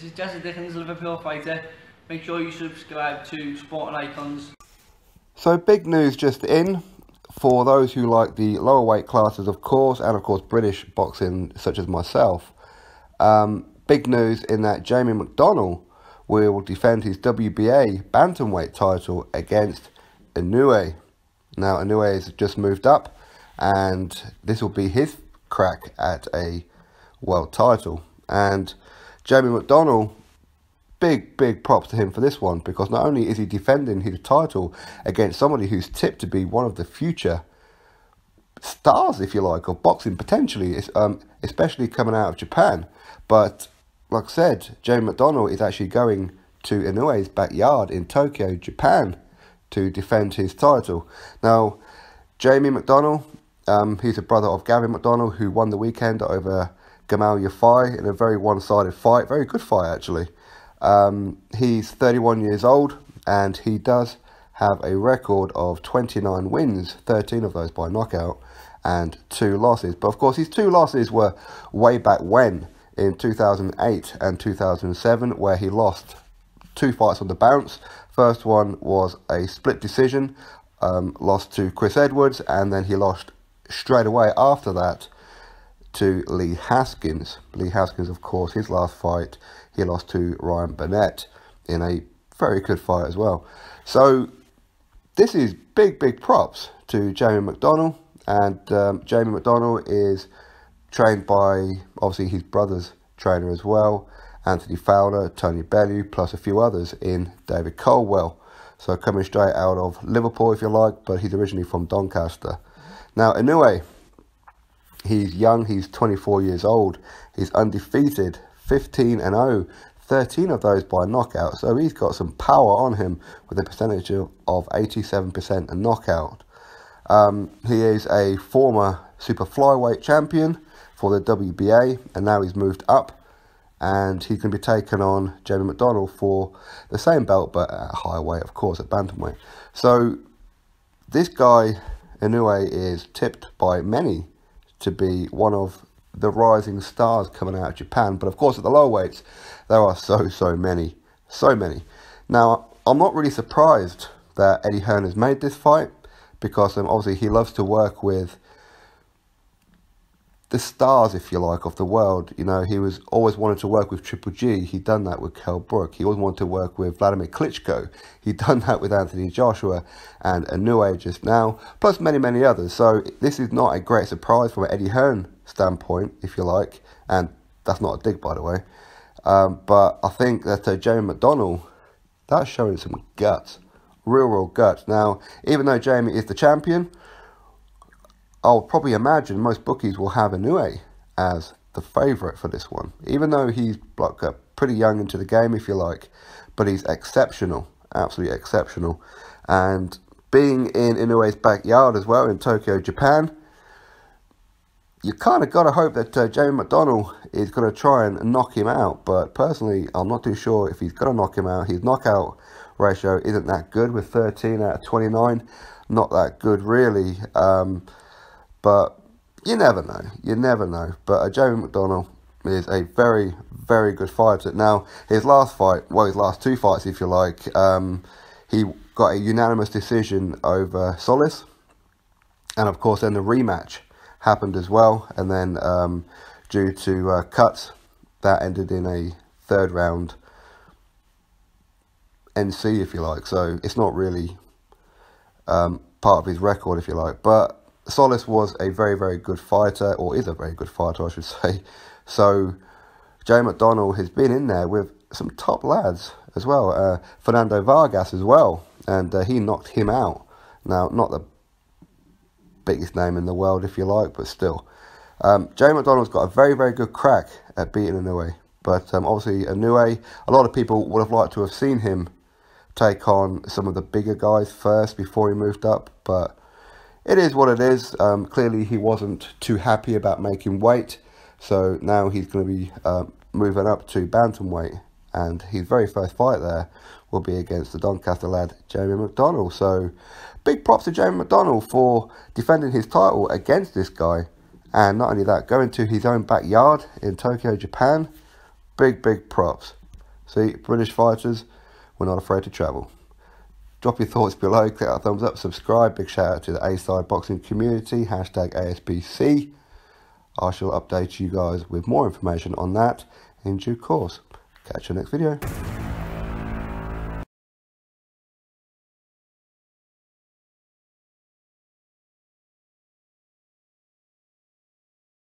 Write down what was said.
This is Jazza Dickens, Liverpool fighter. Make sure you subscribe to Sporting Icons. So big news just in for those who like the lower weight classes, of course, and of course British boxing, such as myself. Um, big news in that Jamie McDonnell will defend his WBA bantamweight title against Inoue. Now Inoue has just moved up, and this will be his crack at a world title. And Jamie McDonnell big, big props to him for this one because not only is he defending his title against somebody who's tipped to be one of the future stars, if you like, of boxing potentially, um, especially coming out of Japan. But like I said, Jamie McDonnell is actually going to Inoue's backyard in Tokyo, Japan, to defend his title. Now, Jamie McDonnell, um, he's a brother of Gavin McDonnell, who won the weekend over Gamal Yafai in a very one-sided fight, very good fight actually. Um, he's 31 years old and he does have a record of 29 wins, 13 of those by knockout, and two losses. But of course, his two losses were way back when in 2008 and 2007, where he lost two fights on the bounce. First one was a split decision, um, lost to Chris Edwards, and then he lost straight away after that to Lee Haskins. Lee Haskins, of course, his last fight he lost to Ryan Burnett in a very good fight as well. So this is big, big props to Jamie McDonnell. And um, Jamie McDonnell is trained by obviously his brother's trainer as well, Anthony Fowler, Tony Bellew, plus a few others in David Coldwell. So coming straight out of Liverpool, if you like, but he's originally from Doncaster. Now, Inoue, he's young, he's 24 years old, he's undefeated 15 and 0, 13 of those by knockout. So he's got some power on him with a percentage of 87% and knockout. Um, he is a former super flyweight champion for the WBA, and now he's moved up. And he can be taken on Jamie McDonnell for the same belt, but at a higher weight, of course, at bantamweight. So this guy, Inoue, is tipped by many to be one of the rising stars coming out of Japan. But of course, at the lower weights, there are so, so many. So many. Now, I'm not really surprised that Eddie Hearn has made this fight because um, obviously he loves to work with the stars, if you like, of the world. You know, he was always wanted to work with Triple G. He'd done that with Kell Brook. He always wanted to work with Vladimir Klitschko. He'd done that with Anthony Joshua and Inoue just now, plus many, many others. So this is not a great surprise from an Eddie Hearn standpoint, if you like, and that's not a dig, by the way. Um, but I think that uh, Jamie McDonnell, that's showing some guts, real, real guts. Now, even though Jamie is the champion, I'll probably imagine most bookies will have Inoue as the favourite for this one, even though he's like pretty young into the game, if you like, but he's exceptional, absolutely exceptional. And being in Inoue's backyard as well in Tokyo, Japan, you kind of got to hope that uh, Jamie McDonnell is going to try and knock him out. But personally, I'm not too sure if he's going to knock him out. His knockout ratio isn't that good with 13 out of 29. Not that good, really. Um, but you never know. You never know. But uh, Jamie McDonnell is a very, very good fighter. Now, his last fight, well, his last two fights, if you like, um, he got a unanimous decision over Solis. And of course, then the rematch happened as well. And then um, due to uh, cuts, that ended in a third round NC, if you like. So it's not really um, part of his record, if you like. But Solis was a very, very good fighter, or is a very good fighter, I should say. So Jay McDonnell has been in there with some top lads as well. Uh, Fernando Vargas as well, and uh, he knocked him out. Now, not the biggest name in the world, if you like, but still. Um, Jay McDonnell's got a very, very good crack at beating Inoue. But um, obviously, Inoue, a lot of people would have liked to have seen him take on some of the bigger guys first before he moved up. But it is what it is. Um, clearly, he wasn't too happy about making weight. So now he's going to be uh, moving up to bantamweight. And his very first fight there will be against the Doncaster lad, Jamie McDonald. So big props to Jamie McDonald for defending his title against this guy. And not only that, going to his own backyard in Tokyo, Japan. Big, big props. See, British fighters, we're not afraid to travel. Drop your thoughts below, click that thumbs up, subscribe. Big shout out to the A-Side Boxing community, hashtag ASBC. I shall update you guys with more information on that in due course. Catch you next video.